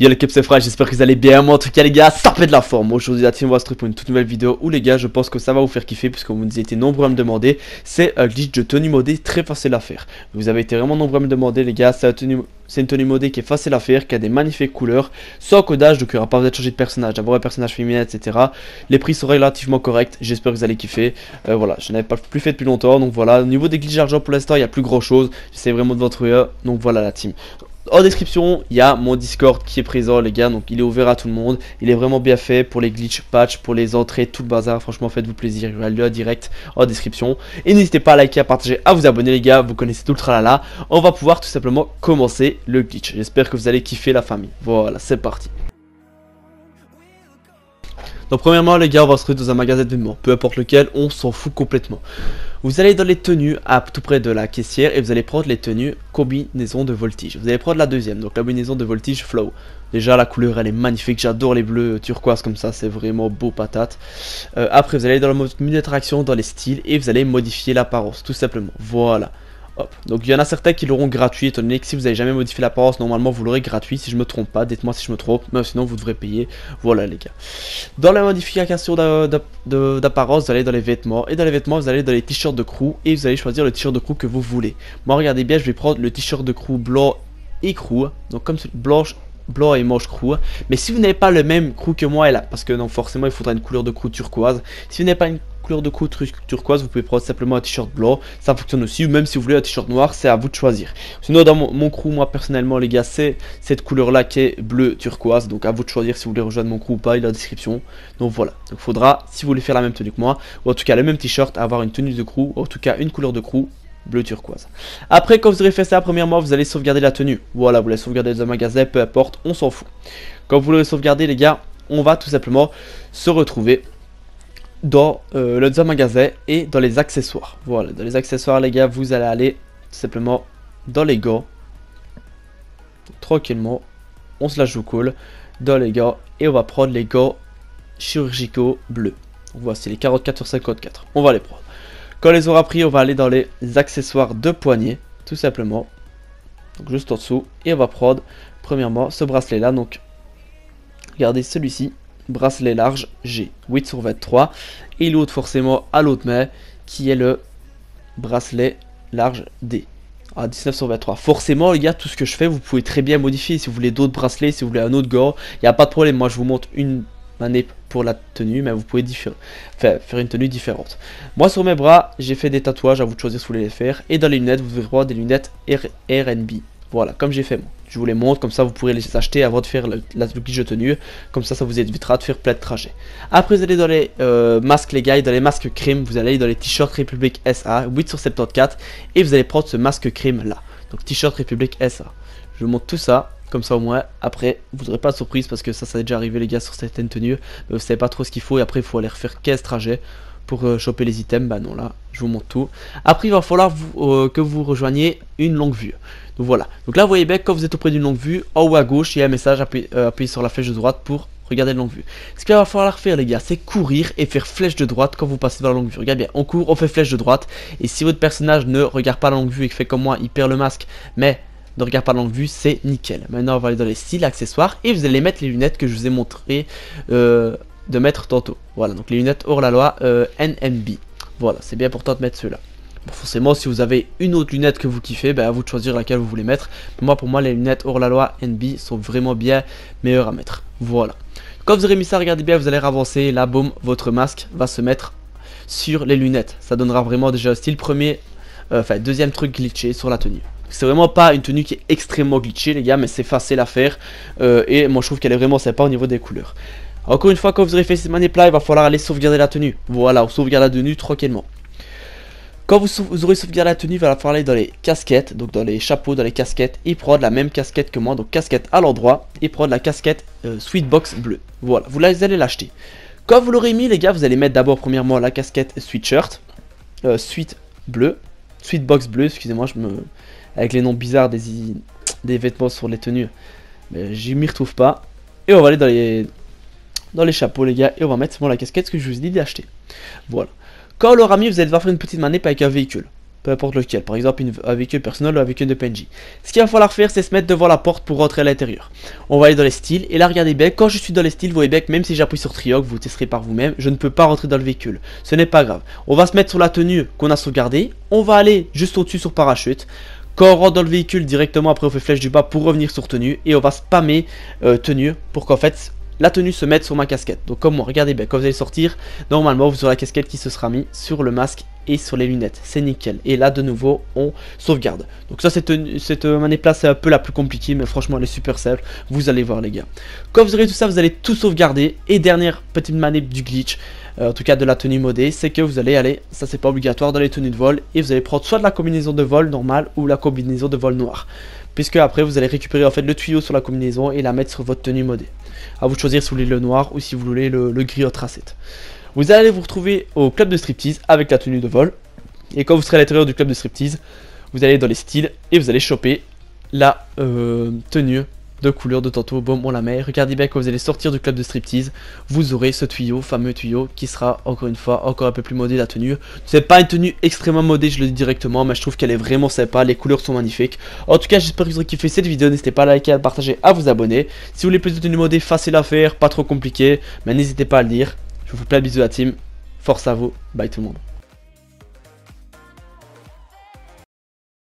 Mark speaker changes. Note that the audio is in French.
Speaker 1: Yo les c'est j'espère que vous allez bien, moi en tout cas les gars, ça fait de la forme Aujourd'hui la team va se pour une toute nouvelle vidéo où les gars je pense que ça va vous faire kiffer puisque vous avez été nombreux à me demander C'est un glitch de tenue modée très facile à faire Vous avez été vraiment nombreux à me demander les gars, c'est une tenue modée qui est facile à faire, qui a des magnifiques couleurs, sans codage, donc il n'y aura pas besoin de changer de personnage, d'avoir un personnage féminin, etc. Les prix sont relativement corrects, j'espère que vous allez kiffer. Euh, voilà, je n'avais pas plus fait depuis longtemps, donc voilà. Au niveau des glitches d'argent pour l'instant, il n'y a plus grand chose. J'essaie vraiment de vous trouver donc voilà la team. En description, il y a mon Discord qui est présent, les gars. Donc, il est ouvert à tout le monde. Il est vraiment bien fait pour les glitch patch, pour les entrées, tout le bazar. Franchement, faites-vous plaisir. Il y le direct en description. Et n'hésitez pas à liker, à partager, à vous abonner, les gars. Vous connaissez tout le tralala. On va pouvoir tout simplement commencer le glitch. J'espère que vous allez kiffer la famille. Voilà, c'est parti. Donc premièrement les gars on va se retrouver dans un magasin de vêtements, peu importe lequel, on s'en fout complètement. Vous allez dans les tenues à tout près de la caissière et vous allez prendre les tenues combinaison de voltige. Vous allez prendre la deuxième, donc la combinaison de voltige flow. Déjà la couleur elle est magnifique, j'adore les bleus turquoise comme ça, c'est vraiment beau patate. Euh, après vous allez dans le mode menu d'attraction, dans les styles et vous allez modifier l'apparence tout simplement. Voilà. Donc il y en a certains qui l'auront gratuit, étant donné que si vous n'avez jamais modifié l'apparence, normalement vous l'aurez gratuit, si je me trompe pas, dites-moi si je me trompe, mais sinon vous devrez payer, voilà les gars. Dans la modification d'apparence, vous allez dans les vêtements, et dans les vêtements vous allez dans les t-shirts de crew, et vous allez choisir le t-shirt de crew que vous voulez. Moi regardez bien, je vais prendre le t-shirt de crew blanc et crew, donc comme blanche blanc et moche crew. Mais si vous n'avez pas le même crew que moi, là, parce que non, forcément, il faudra une couleur de crew turquoise. Si vous n'avez pas une couleur de crew turquoise, vous pouvez prendre simplement un t-shirt blanc. Ça fonctionne aussi. Ou même si vous voulez un t-shirt noir, c'est à vous de choisir. Sinon, dans mon, crew, moi, personnellement, les gars, c'est cette couleur-là qui est bleu turquoise. Donc, à vous de choisir si vous voulez rejoindre mon crew ou pas. Il est la description. Donc, voilà. Donc, faudra, si vous voulez faire la même tenue que moi, ou en tout cas le même t-shirt, avoir une tenue de crew, ou en tout cas une couleur de crew bleu turquoise. Après, quand vous aurez fait ça, premièrement, vous allez sauvegarder la tenue. Voilà, vous allez sauvegarder dans un magasin, peu importe, on s'en fout. Quand vous l'aurez sauvegardé, les gars, on va tout simplement se retrouver dans euh, le magasin et dans les accessoires. Voilà, dans les accessoires, les gars, vous allez aller tout simplement dans les gants. Tranquillement, on se la joue cool dans les gants et on va prendre les gants chirurgicaux bleus. Voici les 44 sur 54. On va les prendre. Quand on les aura pris, on va aller dans les accessoires de poignet, tout simplement. Juste en dessous. Et on va prendre, premièrement, ce bracelet là. Donc, regardez celui-ci. Bracelet large G, 8 sur 23. Et l'autre forcément à l'autre main, qui est le bracelet large D. À 19 sur 23. Forcément, les gars, tout ce que je fais, vous pouvez très bien modifier. Si vous voulez d'autres bracelets, si vous voulez un autre gant, il n'y a pas de problème. Moi, je vous montre une manip pour la tenue, mais vous pouvez faire une tenue différente. Moi sur mes bras, j'ai fait des tatouages, à vous de choisir si vous voulez les faire. Et dans les lunettes, vous verrez des lunettes RNB. Voilà, comme j'ai fait moi. Je vous les montre, comme ça vous pourrez les acheter avant de faire la glitch de tenue. Comme ça, ça vous évitera de faire plein de trajets. Après, vous allez dans les euh, masques, les gars, dans les masques crime. Vous allez dans les t-shirts République SA, 8 sur 74. Et vous allez prendre ce masque crime là. Donc, t-shirt République SA. Je vous montre tout ça. Comme ça au moins, après, vous n'aurez pas de surprise parce que ça, ça est déjà arrivé les gars sur certaines tenues. Mais vous savez pas trop ce qu'il faut et après il faut aller refaire 15 trajets pour euh, choper les items. Bah non là, je vous montre tout. Après il va falloir euh, que vous rejoigniez une longue vue. Donc voilà. Donc là vous voyez bien quand vous êtes auprès d'une longue vue, en haut à gauche il y a un message, appuyez, euh, sur la flèche de droite pour regarder la longue vue. Ce qu'il va falloir faire les gars, c'est courir et faire flèche de droite quand vous passez dans la longue vue. Regardez bien, on court, on fait flèche de droite. Et si votre personnage ne regarde pas la longue vue et que fait comme moi, il perd le masque, mais ne regarde pas longue vue, c'est nickel. Maintenant, on va aller dans les styles, accessoires, et vous allez mettre les lunettes que je vous ai montré euh, de mettre tantôt. Voilà, donc les lunettes hors la loi euh, NMB. Voilà, c'est bien important de mettre ceux-là. forcément, si vous avez une autre lunette que vous kiffez, ben, à vous de choisir laquelle vous voulez mettre. moi, pour moi, les lunettes hors la loi NB sont vraiment bien meilleures à mettre. Voilà. Quand vous aurez mis ça, regardez bien, vous allez avancer. Là, boum, votre masque va se mettre sur les lunettes. Ça donnera vraiment déjà un style. Premier, euh, enfin, deuxième truc glitché sur la tenue. C'est vraiment pas une tenue qui est extrêmement glitchée les gars, mais c'est facile à faire. Euh, et moi je trouve qu'elle est vraiment sympa au niveau des couleurs. Encore une fois, quand vous aurez fait ces manip là, il va falloir aller sauvegarder la tenue. Voilà, on sauvegarde la tenue tranquillement. Quand vous, aurez sauvegardé la tenue, il va falloir aller dans les casquettes, donc dans les chapeaux, dans les casquettes, et prendre la même casquette que moi, donc casquette à l'endroit, et prendre la casquette euh, Sweetbox bleue. Voilà, vous allez l'acheter. Quand vous l'aurez mis, les gars, vous allez mettre d'abord, premièrement, la casquette Sweatshirt, euh, Sweet bleu, Sweetbox bleu, excusez-moi, je me avec les noms bizarres des, des vêtements sur les tenues. Mais j'y m'y retrouve pas. Et on va aller dans les, dans les chapeaux, les gars. Et on va mettre bon, la casquette, que je vous ai dit d'acheter. Voilà. Quand on l'aura mis, vous allez devoir faire une petite manip avec un véhicule. peu importe lequel, par exemple un véhicule personnel ou un véhicule de PNJ. Ce qu'il va falloir faire, c'est se mettre devant la porte pour rentrer à l'intérieur. On va aller dans les styles, et là regardez bien, quand je suis dans les styles, vous voyez bien même si j'appuie sur triangle, vous testerez par vous-même, je ne peux pas rentrer dans le véhicule. Ce n'est pas grave. On va se mettre sur la tenue qu'on a sauvegardée, on va aller juste au-dessus sur parachute. Quand on rentre dans le véhicule directement, après on fait flèche du bas pour revenir sur tenue, et on va spammer euh, tenue pour qu'en fait la tenue se mette sur ma casquette. Donc comme moi, regardez bien, quand vous allez sortir, normalement vous aurez la casquette qui se sera mise sur le masque et sur les lunettes. C'est nickel. Et là de nouveau, on sauvegarde. Donc ça, cette, cette manip c'est un peu la plus compliquée, mais franchement elle est super simple. Vous allez voir les gars. Quand vous aurez tout ça, vous allez tout sauvegarder. Et dernière petite manip du glitch, euh, en tout cas de la tenue modée, c'est que vous allez aller, ça c'est pas obligatoire dans les tenues de vol, et vous allez prendre soit de la combinaison de vol normale ou la combinaison de vol noir. Puisque après vous allez récupérer en le tuyau sur la combinaison et la mettre sur votre tenue modée. À vous de choisir si vous voulez le noir ou si vous voulez le, gris au tracé. Vous allez vous retrouver au club de striptease avec la tenue de vol. Et quand vous serez à l'intérieur du club de striptease, vous allez dans les styles et vous allez choper la euh, tenue de couleur de tantôt, on la met. Regardez bien quand vous allez sortir du club de striptease, vous aurez ce tuyau, fameux tuyau, qui sera encore une fois encore un peu plus modé la tenue. C'est pas une tenue extrêmement modée, je le dis directement, mais je trouve qu'elle est vraiment sympa, les couleurs sont magnifiques. En tout cas, j'espère que vous aurez kiffé cette vidéo, n'hésitez pas à liker, à partager, à vous abonner. Si vous voulez plus de tenues modées, facile à faire, pas trop compliqué, mais n'hésitez pas à le dire. Je vous fais plein de bisous à la team, force à vous, bye tout le monde.